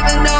even know